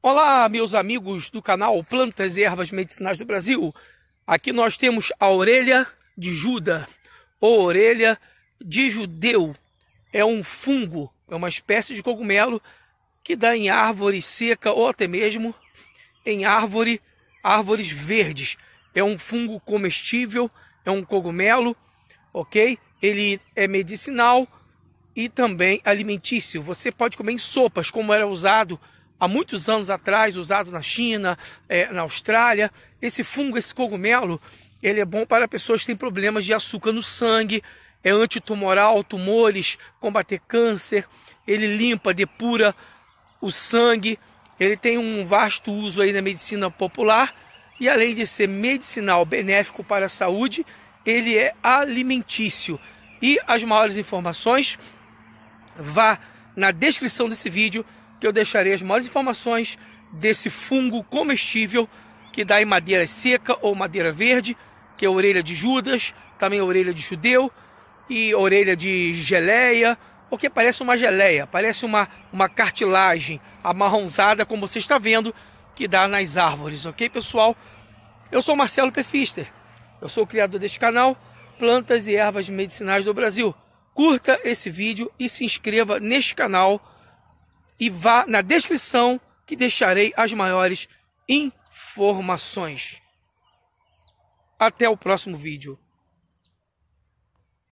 Olá, meus amigos do canal Plantas e Ervas Medicinais do Brasil. Aqui nós temos a orelha de Juda, ou orelha de judeu. É um fungo, é uma espécie de cogumelo que dá em árvore seca ou até mesmo em árvore, árvores verdes. É um fungo comestível, é um cogumelo, ok? Ele é medicinal e também alimentício. Você pode comer em sopas, como era usado há muitos anos atrás, usado na China, é, na Austrália. Esse fungo, esse cogumelo, ele é bom para pessoas que têm problemas de açúcar no sangue, é antitumoral, tumores, combater câncer, ele limpa, depura o sangue, ele tem um vasto uso aí na medicina popular e além de ser medicinal, benéfico para a saúde, ele é alimentício. E as maiores informações, vá na descrição desse vídeo que eu deixarei as maiores informações desse fungo comestível que dá em madeira seca ou madeira verde, que é a orelha de Judas, também a orelha de judeu e a orelha de geleia, o que parece uma geleia, parece uma, uma cartilagem amarronzada, como você está vendo, que dá nas árvores, ok, pessoal? Eu sou Marcelo Pefister, eu sou o criador deste canal, Plantas e Ervas Medicinais do Brasil. Curta esse vídeo e se inscreva neste canal e vá na descrição que deixarei as maiores informações. Até o próximo vídeo.